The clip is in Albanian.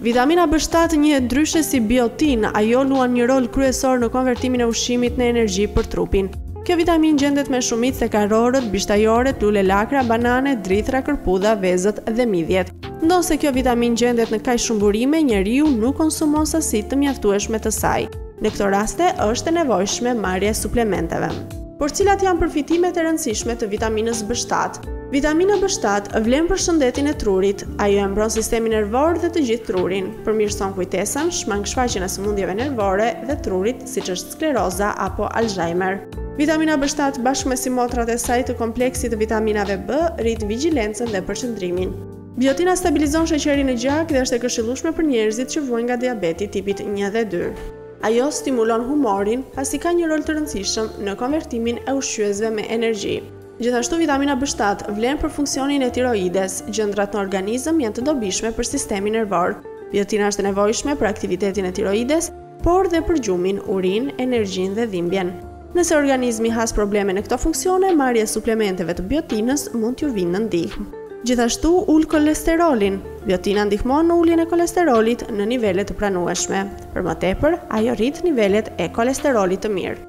Vitamina B7 njihet ndryshe si biotinë, ajo luan një rol kryesor në konvertimin e ushqimit në energji për trupin. Kjo vitaminë gjendet me shumicë te karotat, bishtajoret, lulelakra, banane, drithra, kërpudha, vezët dhe midhjet. Ndonëse kjo vitaminë gjendet në kaq shumë burime, njeriu nuk konsumon sasi të mjaftueshme të saj. Në këto raste është e nevojshme marrja e suplementeve. Por cilat janë përfitimet e rëndësishme të vitaminës B shtatë? Vitamina B shtatë vlen për shëndetin e trurit. Ajo e mbron sistemin nervor dhe të gjithë trurin, përmirëson kujtesën, shmang shfaqjen e sëmundjeve nervore dhe trurit, siç është skleroza apo Alzheimer. Vitamina B shtatë bashkë me simotrat e saj të kompleksit të vitaminave B rrit vigjilencën dhe përqendrimin. Biotina stabilizon sheqerin në gjak dhe është e këshillueshme për njerëzit që vuajnë nga diabeti i tipit një dhe dy. Ajo stimulon humorin, pasi ka një rol të rëndësishëm në konvertimin e ushqyesve me energji. Gjithashtu vitamina B shtatë vlen për funksionin e tiroides, gjëndrat në organizëm janë të dobishme për sistemin nervor. Biotina është e nevojshme për aktivitetin e tiroides, por dhe për gjumin, urinë, energjinë dhe dhimbjen. Nëse organizmi has probleme në këto funksione, marrja e suplementeve të biotinës mund t'ju vijë në ndihmë. Gjithashtu, ul kolesterolin. Biotina ndihmon në uljen e kolesterolit në nivele të pranueshme. Për më tepër, ajo rrit nivelet e kolesterolit të mirë.